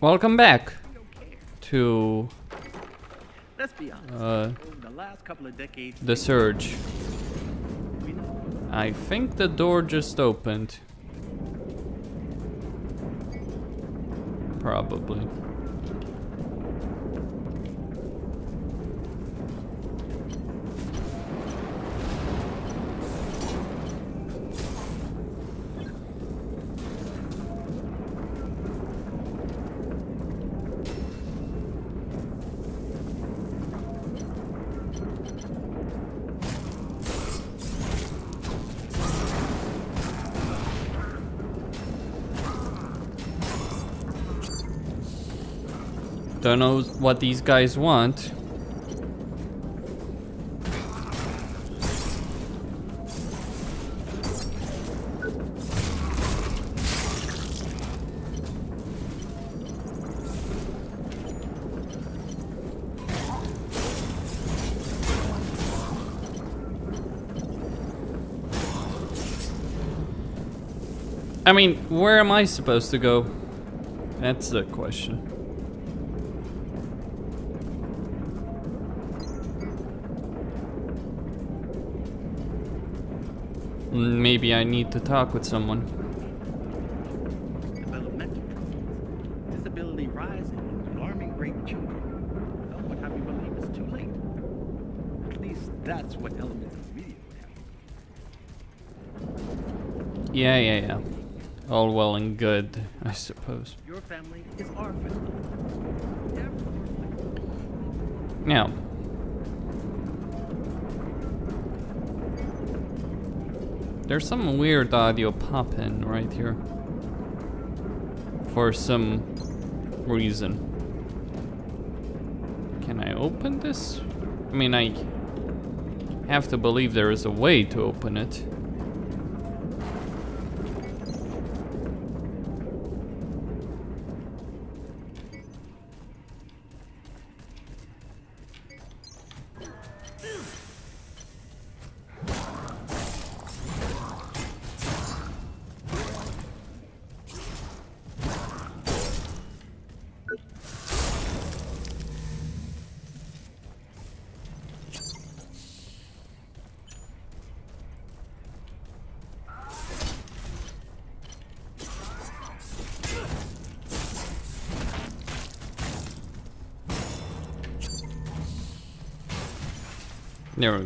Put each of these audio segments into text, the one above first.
Welcome back to Let's be honest. uh, the last couple of decades, the surge. I think the door just opened. Probably. Don't know what these guys want. I mean, where am I supposed to go? That's the question. Maybe I need to talk with someone. developmental disability rising, alarming rate children. Some would have you believe it's too late. At least that's what elements of the would have. Yeah, yeah, yeah. All well and good, I suppose. Your family is our family. Now. There's some weird audio popping right here. For some reason. Can I open this? I mean, I have to believe there is a way to open it.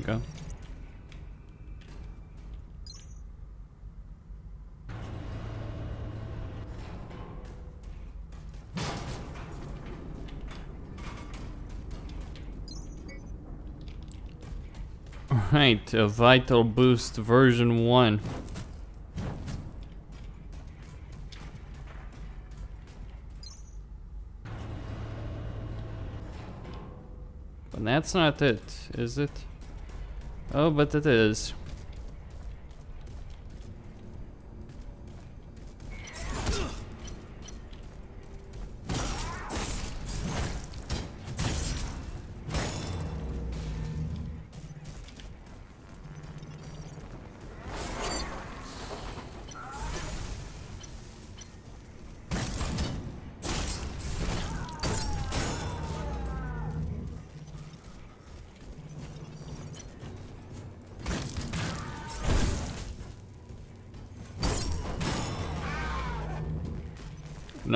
We go. Right, a Vital Boost version 1. But that's not it, is it? Oh, but it is.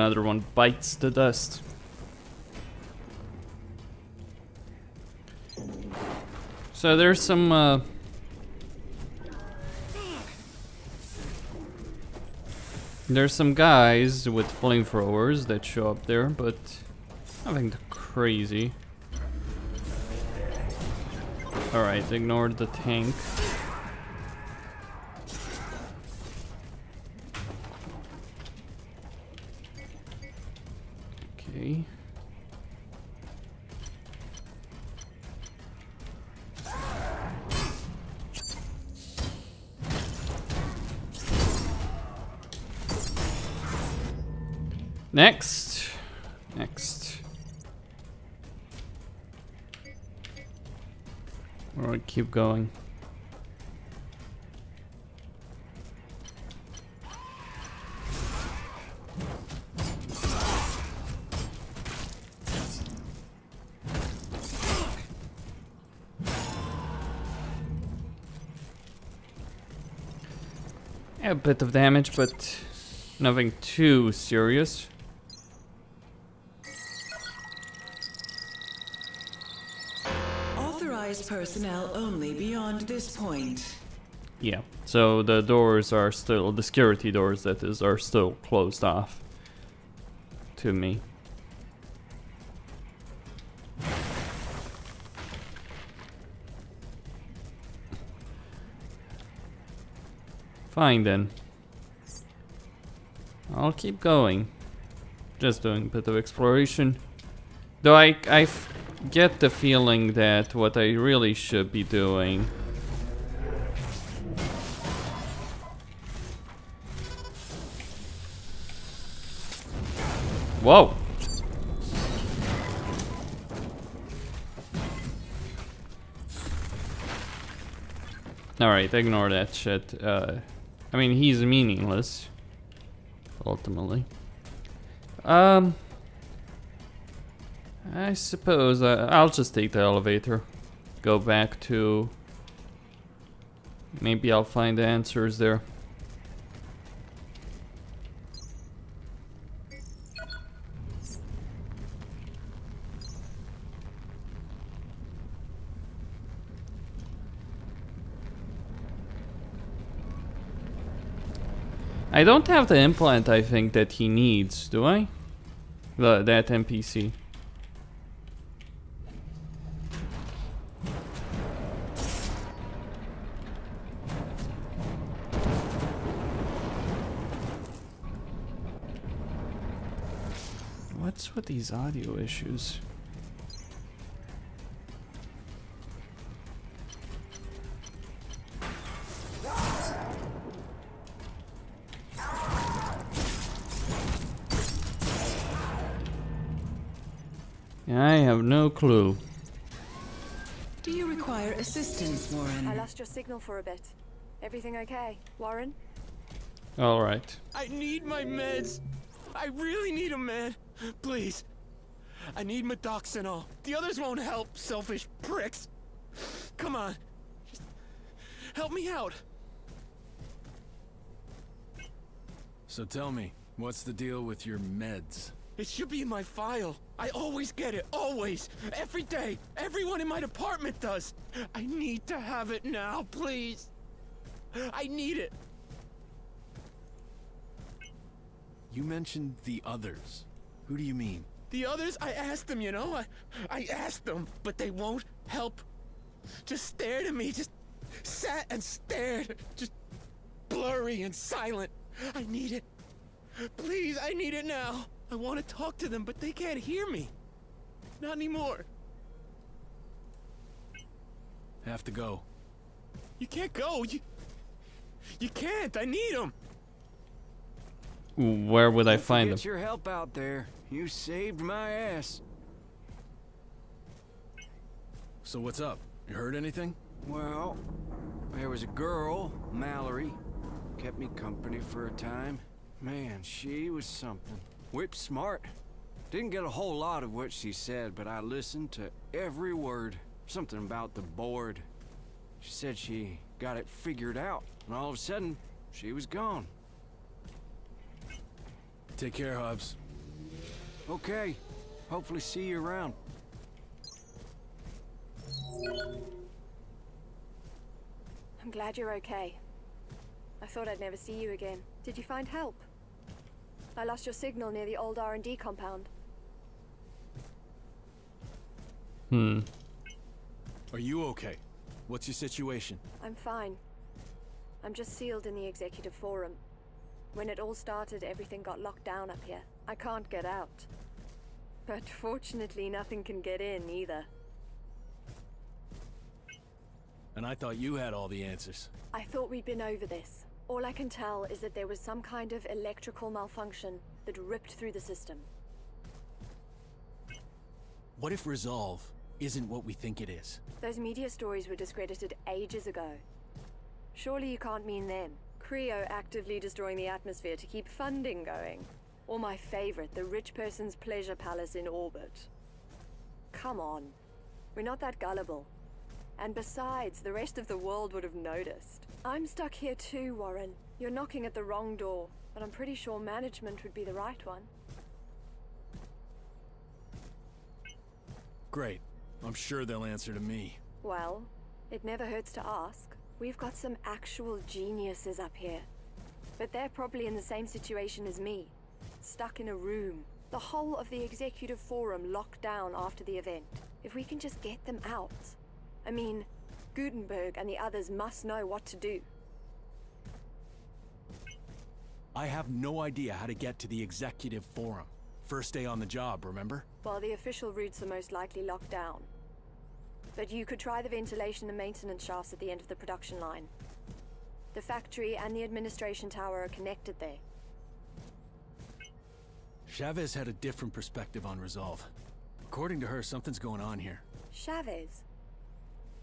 Another one bites the dust. So there's some uh, There's some guys with flamethrowers that show up there, but nothing crazy. Alright, ignore the tank. Okay. Next. Next. Alright, keep going. Bit of damage, but nothing too serious. Authorized personnel only beyond this point. Yeah, so the doors are still, the security doors that is, are still closed off to me. Fine then. I'll keep going. Just doing a bit of exploration. Though I, I get the feeling that what I really should be doing Whoa! Alright, ignore that shit. Uh, I mean, he's meaningless. Ultimately. Um... I suppose uh, I'll just take the elevator. Go back to... Maybe I'll find the answers there. I don't have the implant I think that he needs, do I? The, that NPC. What's with these audio issues? Clue. Do you require assistance, Warren? I lost your signal for a bit. Everything okay, Warren? Alright. I need my meds. I really need them, man. Please. I need Medoxinol. The others won't help, selfish pricks. Come on. Just help me out. So tell me, what's the deal with your meds? It should be in my file. I always get it, always. Every day. Everyone in my department does. I need to have it now, please. I need it. You mentioned the others. Who do you mean? The others, I asked them, you know? I, I asked them, but they won't help. Just stared at me, just sat and stared. Just blurry and silent. I need it. Please, I need it now. I want to talk to them, but they can't hear me. Not anymore. Have to go. You can't go. You, you can't. I need them. Where would I find them? forget your help out there. You saved my ass. So what's up? You heard anything? Well, there was a girl, Mallory. Kept me company for a time. Man, she was something. Whip smart. Didn't get a whole lot of what she said, but I listened to every word. Something about the board. She said she got it figured out, and all of a sudden, she was gone. Take care, Hobbs. Okay. Hopefully see you around. I'm glad you're okay. I thought I'd never see you again. Did you find help? I lost your signal near the old R&D compound. Hmm. Are you okay? What's your situation? I'm fine. I'm just sealed in the executive forum. When it all started, everything got locked down up here. I can't get out. But fortunately, nothing can get in either. And I thought you had all the answers. I thought we'd been over this. All I can tell is that there was some kind of electrical malfunction that ripped through the system. What if Resolve isn't what we think it is? Those media stories were discredited ages ago. Surely you can't mean them. Creo actively destroying the atmosphere to keep funding going. Or my favorite, the rich person's pleasure palace in orbit. Come on. We're not that gullible. And besides, the rest of the world would have noticed. I'm stuck here too, Warren. You're knocking at the wrong door, but I'm pretty sure management would be the right one. Great. I'm sure they'll answer to me. Well, it never hurts to ask. We've got some actual geniuses up here. But they're probably in the same situation as me. Stuck in a room. The whole of the executive forum locked down after the event. If we can just get them out. I mean, Gutenberg and the others must know what to do. I have no idea how to get to the executive forum. First day on the job, remember? Well, the official routes are most likely locked down. But you could try the ventilation and maintenance shafts at the end of the production line. The factory and the administration tower are connected there. Chavez had a different perspective on Resolve. According to her, something's going on here. Chavez.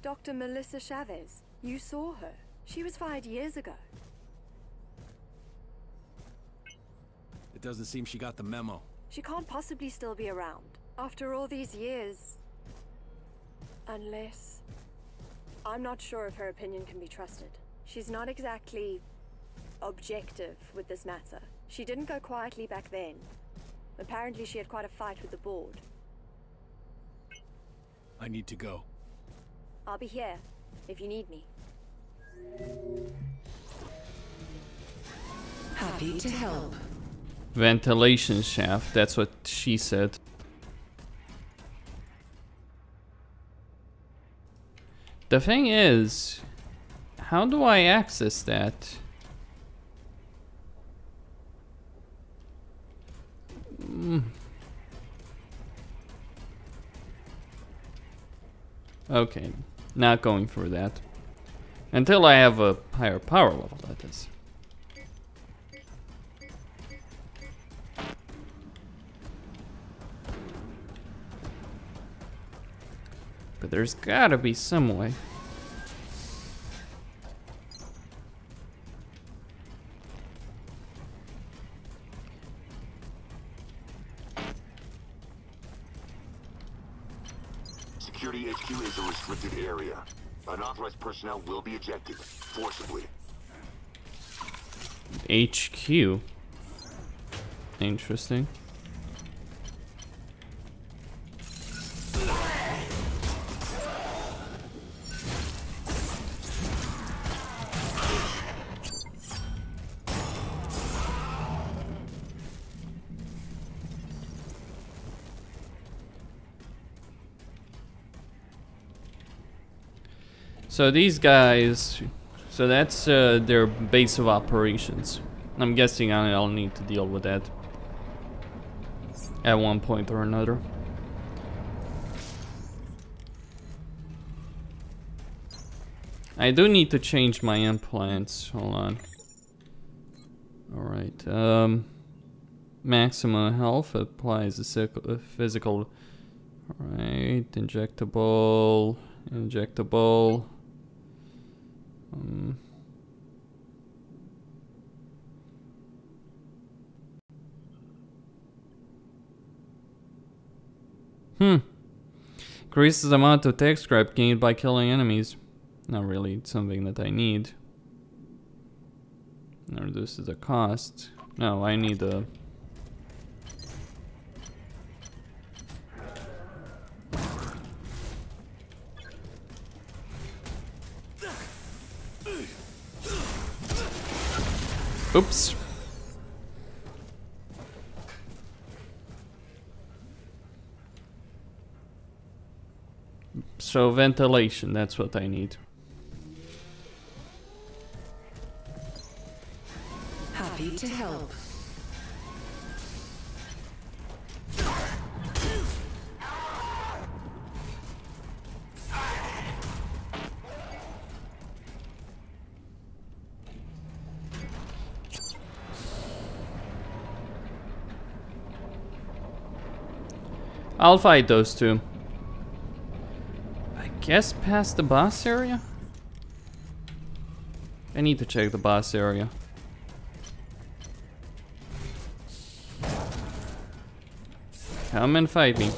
Dr. Melissa Chavez. You saw her. She was fired years ago. It doesn't seem she got the memo. She can't possibly still be around. After all these years. Unless... I'm not sure if her opinion can be trusted. She's not exactly... objective with this matter. She didn't go quietly back then. Apparently she had quite a fight with the board. I need to go. I'll be here, if you need me. Happy to help. Ventilation shaft, that's what she said. The thing is, how do I access that? Mm. Okay, not going through that. Until I have a higher power level, that is. But there's gotta be some way. Unauthorized personnel will be ejected, forcibly. HQ. Interesting. So these guys, so that's uh, their base of operations. I'm guessing I'll need to deal with that at one point or another. I do need to change my implants. Hold on. Alright. Um, maximum health applies a a physical. Alright. Injectable. Injectable. Um, hmm. Increases the amount of tech scrap gained by killing enemies. Not really something that I need. That reduces the cost. No, I need a... Oops. So ventilation, that's what I need. Happy to help. I'll fight those two. I guess past the boss area? I need to check the boss area. Come and fight me.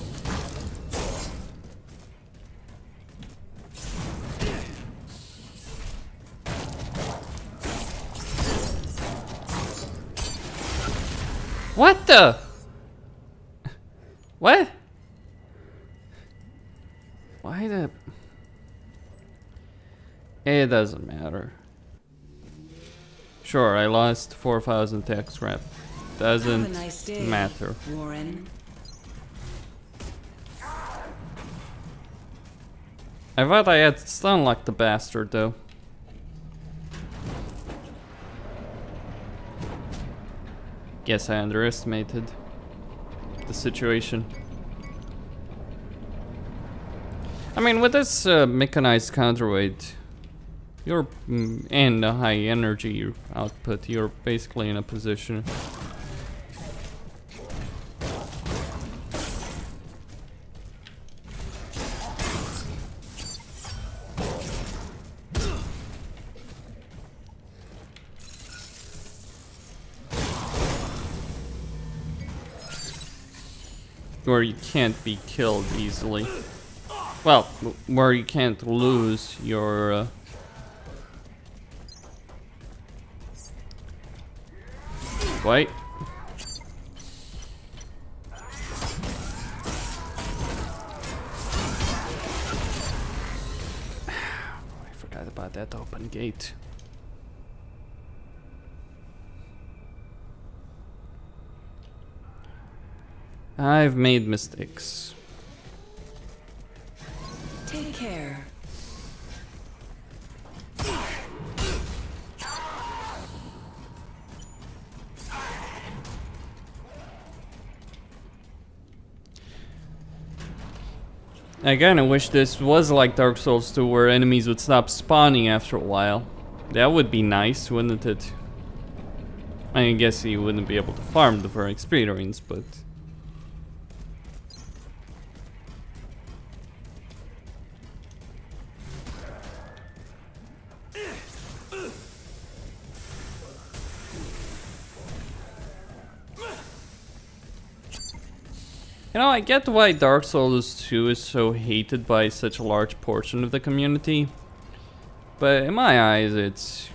What the? It doesn't matter. Sure, I lost 4,000 tech scrap. Doesn't nice day, matter. Warren. I thought I had stun like the bastard though. Guess I underestimated the situation. I mean, with this uh, mechanized counterweight, you're mm, and the high energy output, you're basically in a position. Where you can't be killed easily. Well, where you can't lose your uh, Wait. I forgot about that open gate. I've made mistakes. Take care. I kinda wish this was like Dark Souls 2 where enemies would stop spawning after a while. That would be nice, wouldn't it? I guess you wouldn't be able to farm the for experience, but... I get why Dark Souls 2 is so hated by such a large portion of the community. But in my eyes, it's...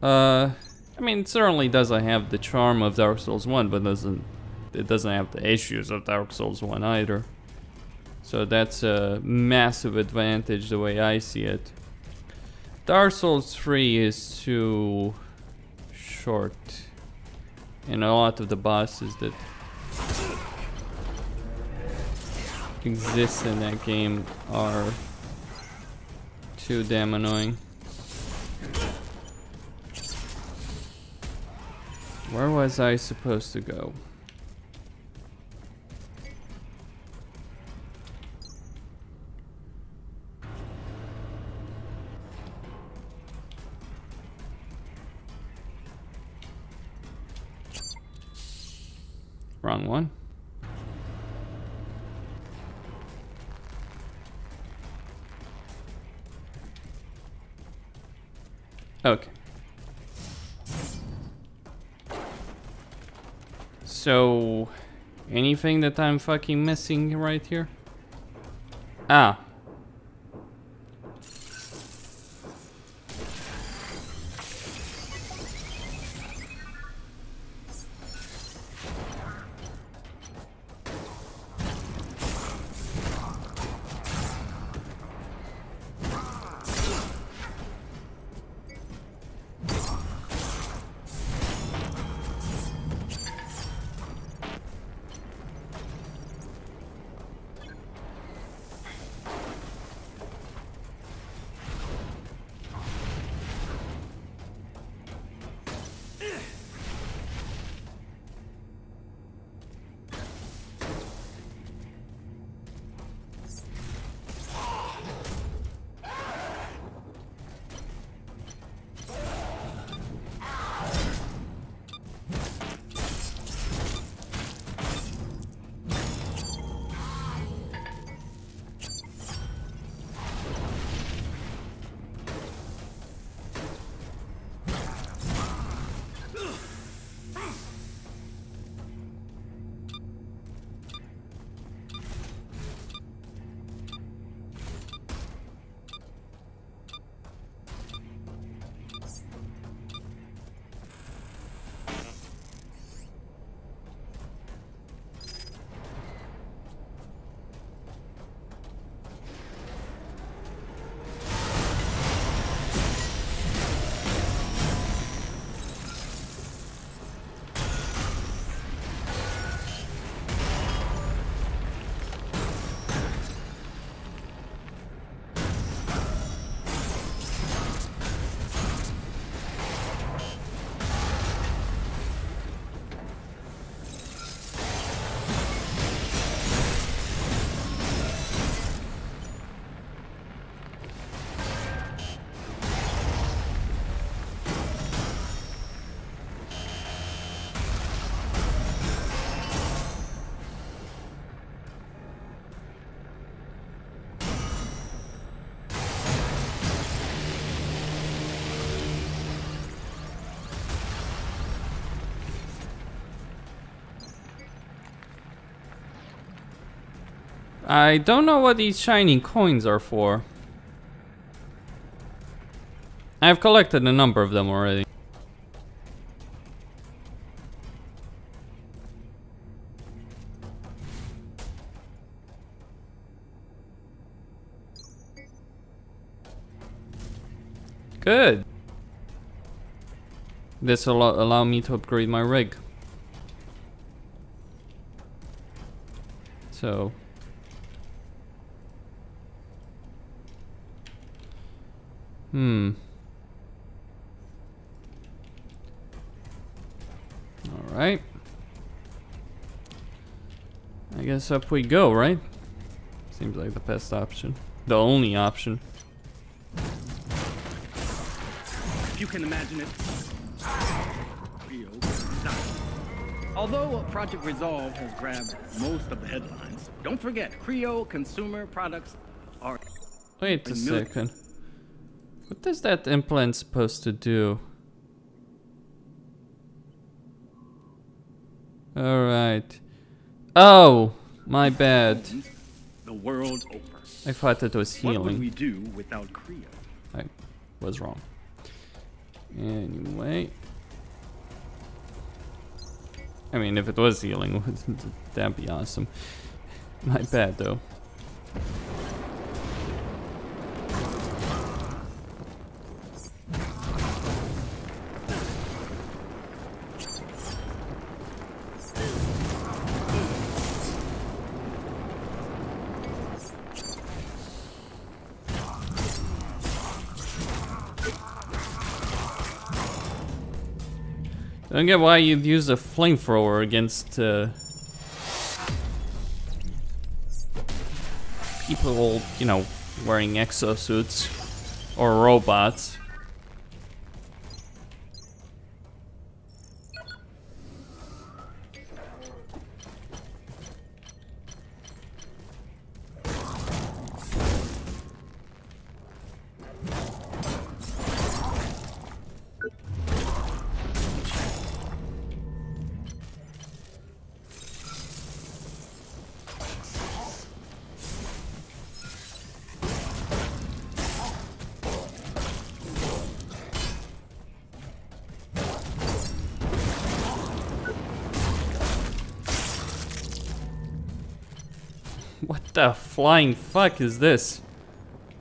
Uh, I mean, it certainly doesn't have the charm of Dark Souls 1, but doesn't it doesn't have the issues of Dark Souls 1 either. So that's a massive advantage the way I see it. Dark Souls 3 is too short. And a lot of the bosses that exist in that game are too damn annoying. Where was I supposed to go? Wrong one. Okay. So, anything that I'm fucking missing right here? Ah. I don't know what these shiny coins are for. I've collected a number of them already. Good. This will allow allow me to upgrade my rig. So. Hmm. Alright. I guess up we go, right? Seems like the best option. The only option. If you can imagine it. Although Project Resolve has grabbed most of the headlines, don't forget, Creo consumer products are Wait a second. What is that implant supposed to do? Alright. Oh, my bad. the world over. I thought it was healing. What would we do without Creo? I was wrong. Anyway. I mean, if it was healing, that'd be awesome. My bad, though. Don't get why you'd use a flamethrower against uh, people, you know, wearing exosuits or robots. The flying fuck is this?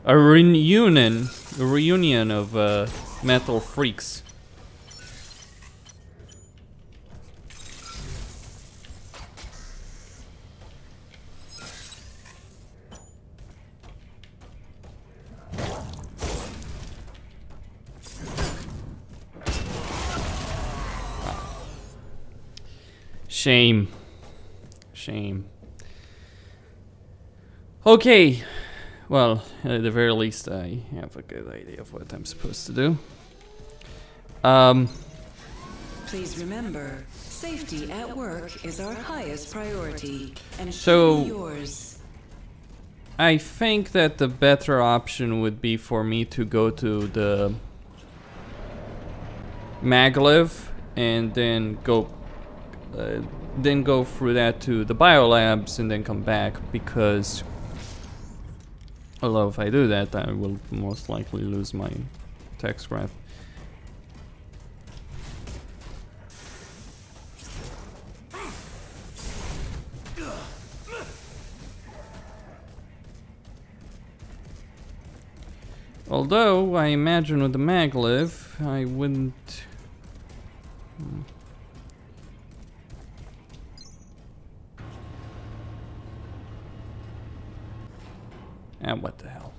A reunion, a reunion of uh, metal freaks. Shame. Shame. Okay. Well, at the very least, I have a good idea of what I'm supposed to do. Um, Please remember, safety at work is our highest priority and So- yours. I think that the better option would be for me to go to the maglev and then go uh, then go through that to the biolabs and then come back because although if I do that I will most likely lose my tech scrap. Although, I imagine with the maglev, I wouldn't... Hmm. And what the hell?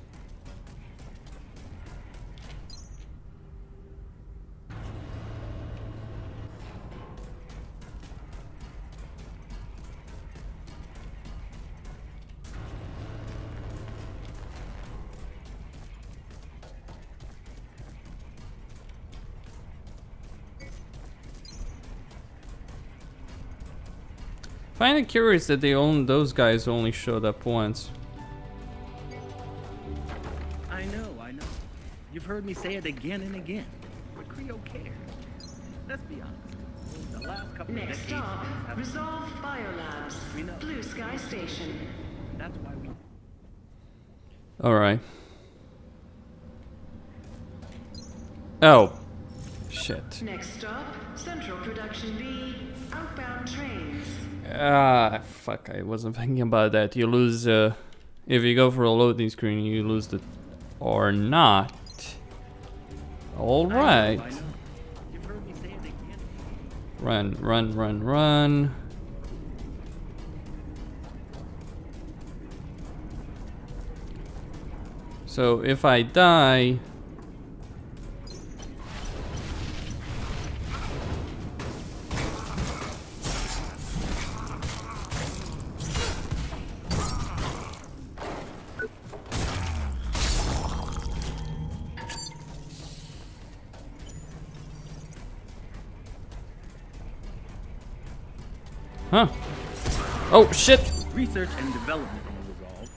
Find it curious that they own those guys only showed up once. Heard me say it again and again. But Creo cares. Let's be honest. The last couple of Next decades stop, Resolve Biolabs, Blue Sky Station. That's why we All right. Oh, shit. Next stop, Central Production B, outbound trains. Ah, fuck! I wasn't thinking about that. You lose. Uh, if you go for a loading screen, you lose the, or not. It again. Run, run, run, run. So if I die... Oh, shit! Research and development on Resolve.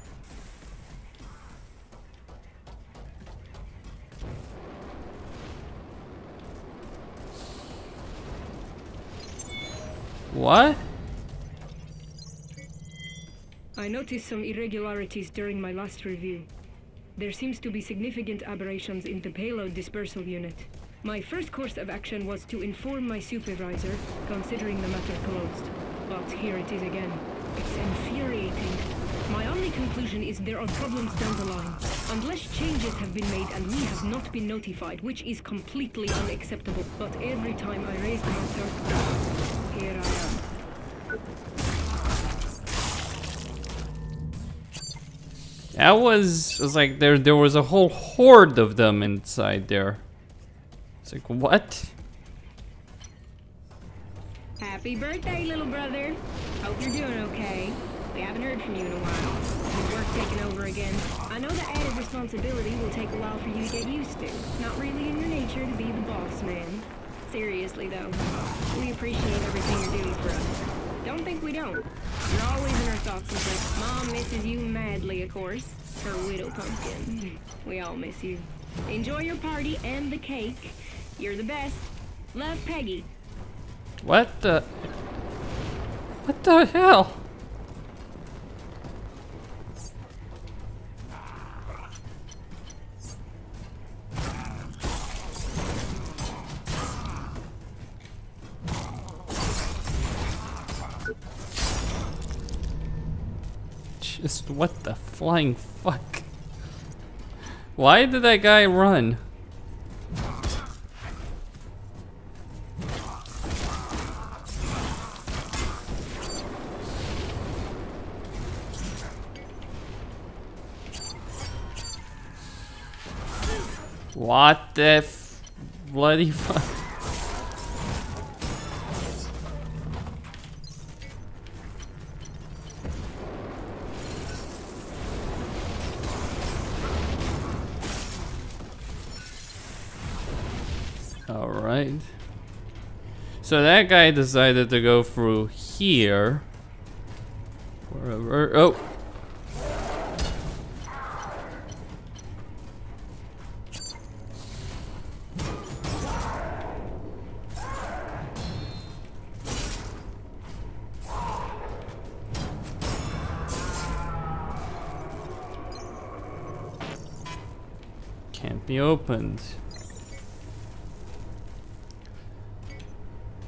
What? I noticed some irregularities during my last review. There seems to be significant aberrations in the payload dispersal unit. My first course of action was to inform my supervisor, considering the matter closed. But here it is again. It's infuriating. My only conclusion is there are problems down the line. Unless changes have been made and we have not been notified, which is completely unacceptable. But every time I raise the matter, here I am. That was, was like there there was a whole horde of them inside there. It's like what? Happy birthday, little brother. Hope you're doing okay. We haven't heard from you in a while. Is work taking over again? I know the added responsibility will take a while for you to get used to. Not really in your nature to be the boss man. Seriously, though, we appreciate everything you're doing for us. Don't think we don't. You're always in our thoughts and prayers. Mom misses you madly, of course. Her widow pumpkin. We all miss you. Enjoy your party and the cake. You're the best. Love, Peggy. What the? What the hell? Just what the flying fuck? Why did that guy run? What the bloody fuck? Alright. So that guy decided to go through here. Wherever. Oh! Opened.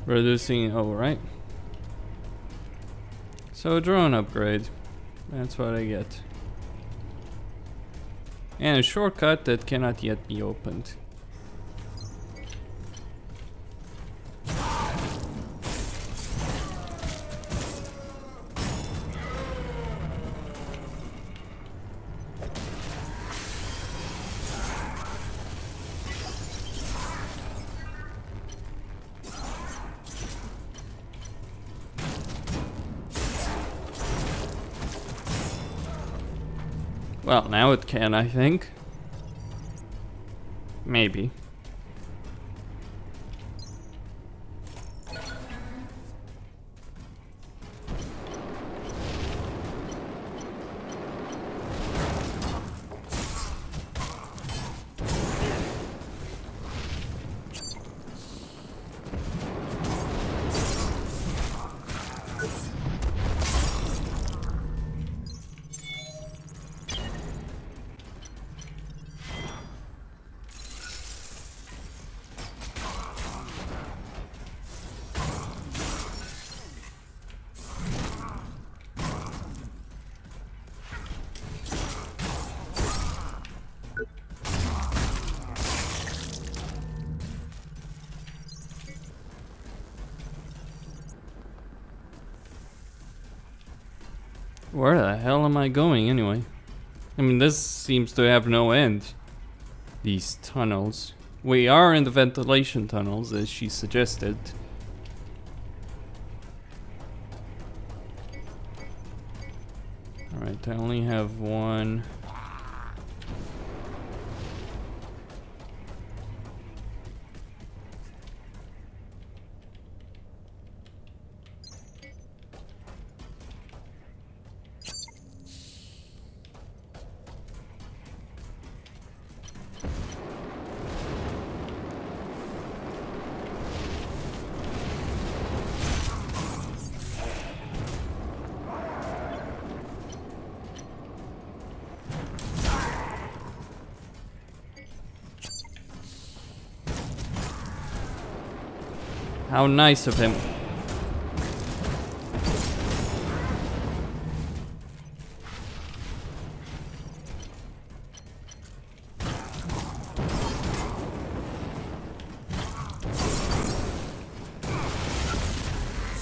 Reducing, oh right. So a drone upgrade. That's what I get. And a shortcut that cannot yet be opened. Well, now it can, I think. Maybe. I going anyway? I mean, this seems to have no end. These tunnels. We are in the ventilation tunnels, as she suggested. How nice of him.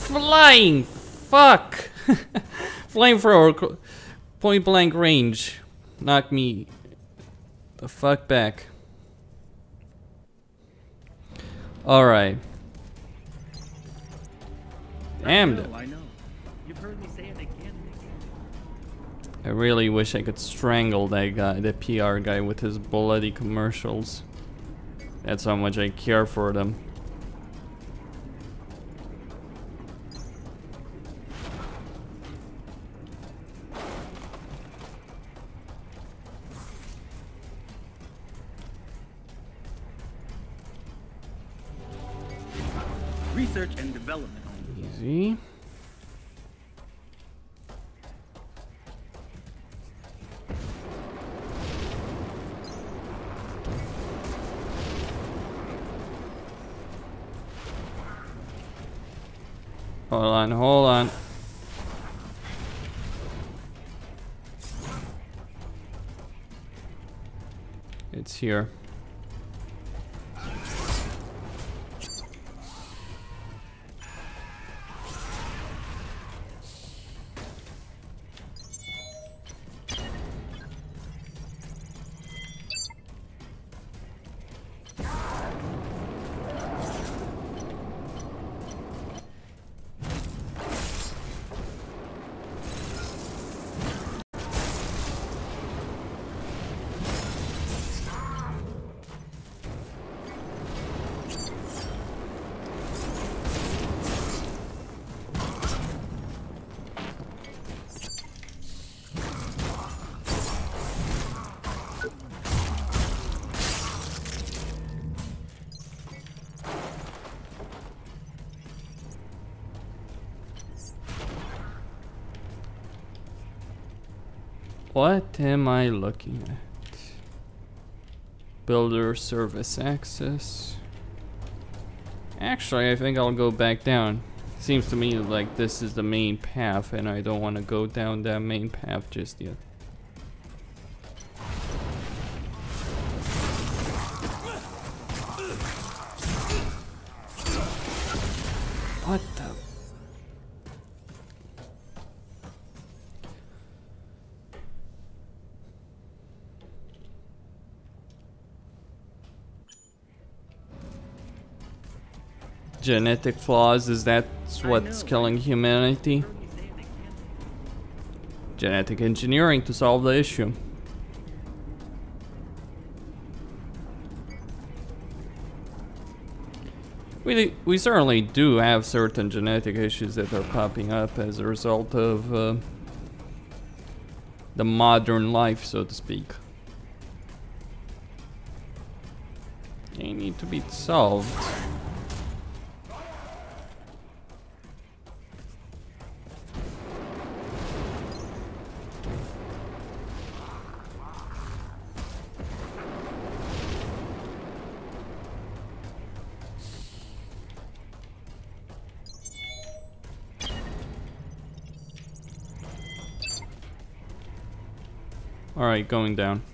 Flying! Fuck! Flamethrower, point blank range. Knock me the fuck back. Alright. Damn. I I know. You've heard me say it again. I really wish I could strangle that guy, the PR guy with his bloody commercials. That's how much I care for them. Easy. Hold on, hold on. It's here. Am I looking at? Builder service access. Actually, I think I'll go back down. Seems to me like this is the main path and I don't want to go down that main path just yet. Genetic flaws, is that what's killing humanity? Genetic engineering to solve the issue. We, we certainly do have certain genetic issues that are popping up as a result of uh, the modern life, so to speak. They need to be solved. Alright, going down.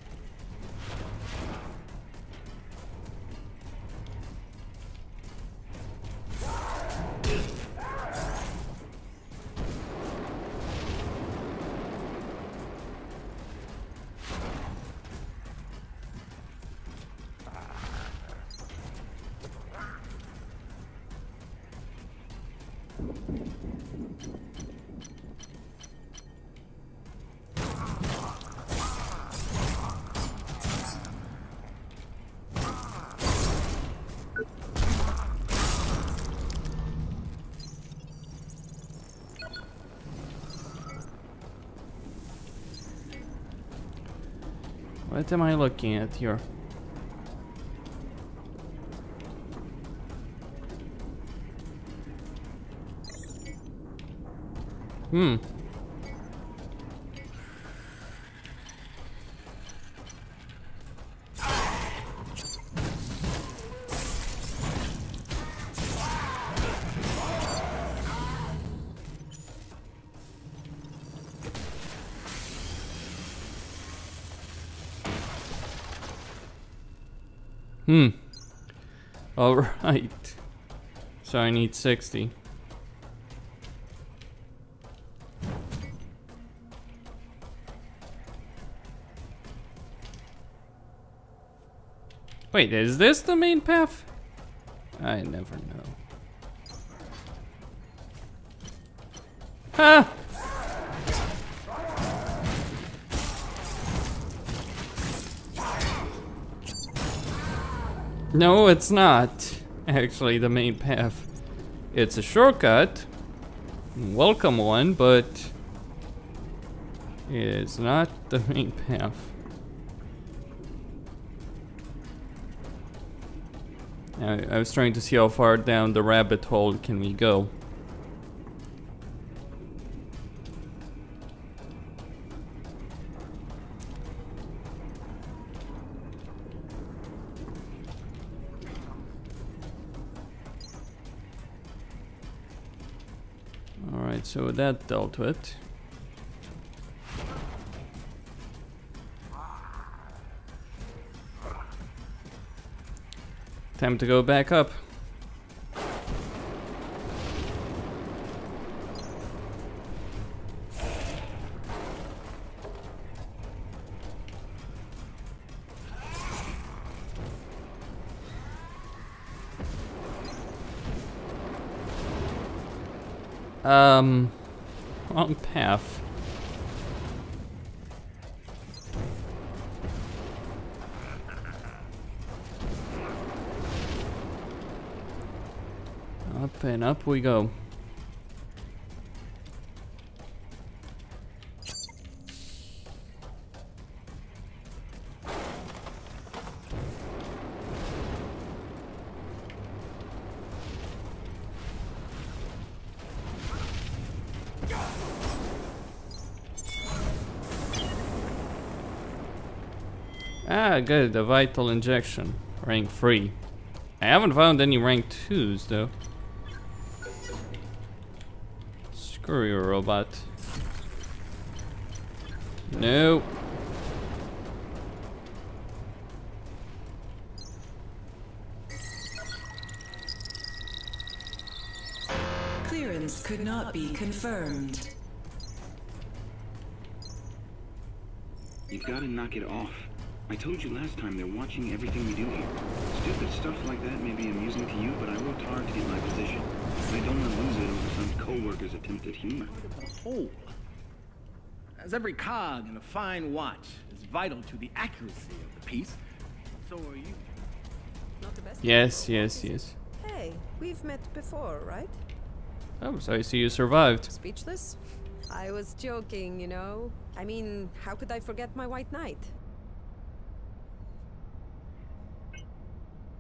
What am I looking at here? Hmm. So I need 60. Wait, is this the main path? I never know. Ha! No, it's not actually the main path. It's a shortcut. Welcome one, but it's not the main path. I, I was trying to see how far down the rabbit hole can we go. That dealt with. Time to go back up. Um, path. Up and up we go. Good, the vital injection. Rank 3. I haven't found any rank 2s though. Screw you, robot. No. Clearance could not be confirmed. You've got to knock it off. I told you last time they're watching everything we do here. Stupid stuff like that may be amusing to you, but I worked hard to get my position. I don't want to lose it over some co-worker's attempt at humor. whole. As every cog in a fine watch is vital to the accuracy of the piece, so are you. Not the best. Yes, yes, yes. Hey, we've met before, right? Oh, so I see you survived. Speechless? I was joking, you know. I mean, how could I forget my white knight?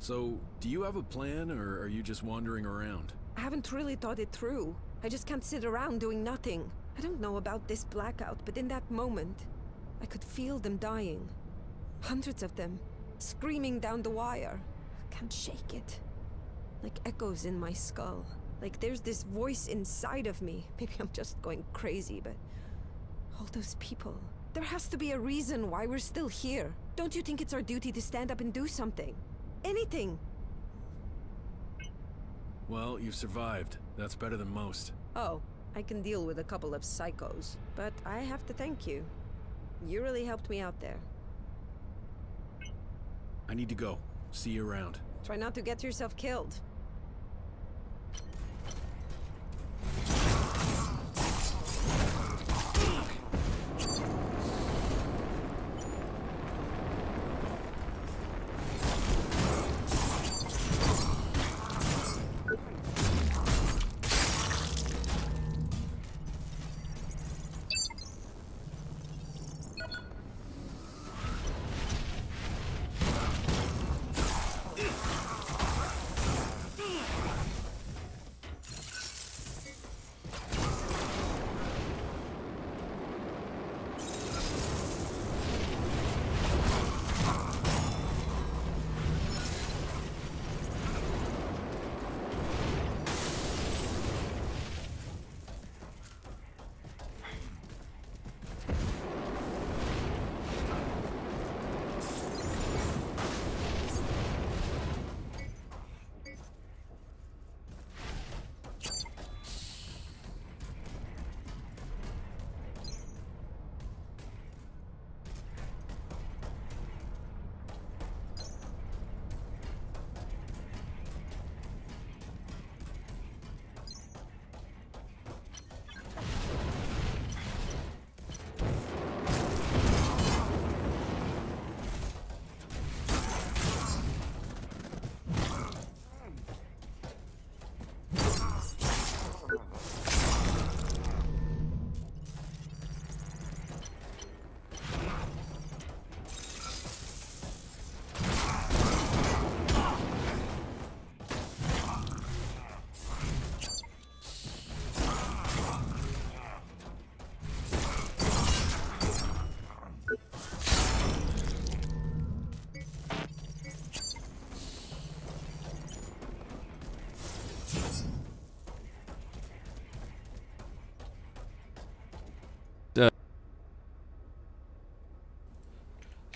So, do you have a plan, or are you just wandering around? I haven't really thought it through. I just can't sit around doing nothing. I don't know about this blackout, but in that moment, I could feel them dying. Hundreds of them, screaming down the wire. I can't shake it. Like echoes in my skull. Like there's this voice inside of me. Maybe I'm just going crazy, but... All those people. There has to be a reason why we're still here. Don't you think it's our duty to stand up and do something? Anything! Well, you've survived. That's better than most. Oh, I can deal with a couple of psychos. But I have to thank you. You really helped me out there. I need to go. See you around. Try not to get yourself killed.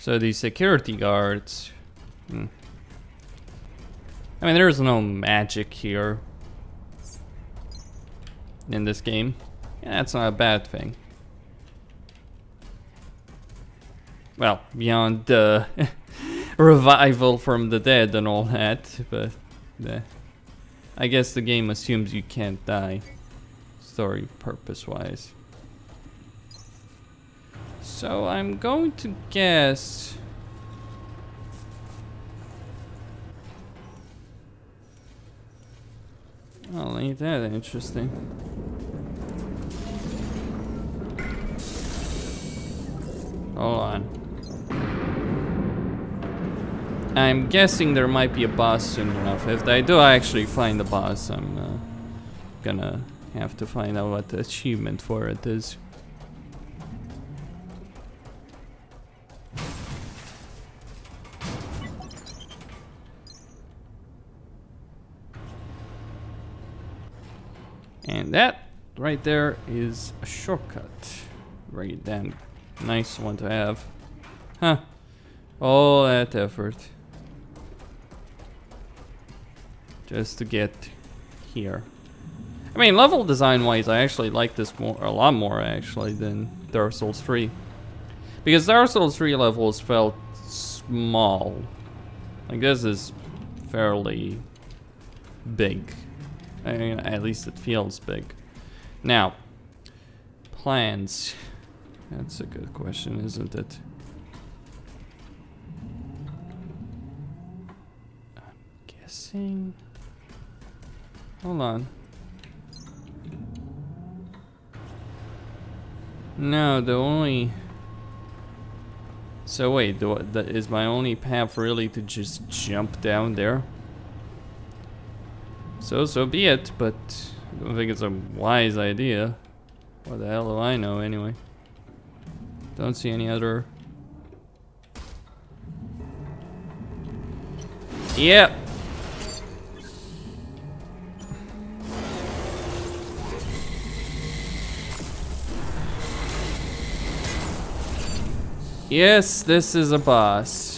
So the security guards. Hmm. I mean, there's no magic here in this game. Yeah, that's not a bad thing. Well, beyond the revival from the dead and all that, but uh, I guess the game assumes you can't die, story purpose wise. So I'm going to guess. Oh, ain't that interesting? Hold on. I'm guessing there might be a boss soon enough. If I do actually find the boss, I'm uh, gonna have to find out what the achievement for it is. That right there is a shortcut. Very damn nice one to have. Huh. All that effort. Just to get here. I mean, level design wise, I actually like this more, a lot more actually than Dark Souls 3. Because Dark Souls 3 levels felt small. Like this is fairly big. I mean, at least it feels big. Now, plans. That's a good question, isn't it? I'm guessing... Hold on. No, the only... So wait, do, the, is my only path really to just jump down there? So, so be it, but I don't think it's a wise idea. What the hell do I know anyway? Don't see any other... Yep, Yes, this is a boss.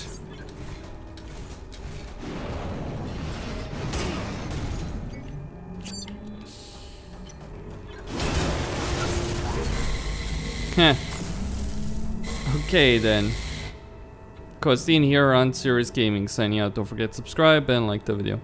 Okay then. Costin here on Serious Gaming signing out. Don't forget to subscribe and like the video.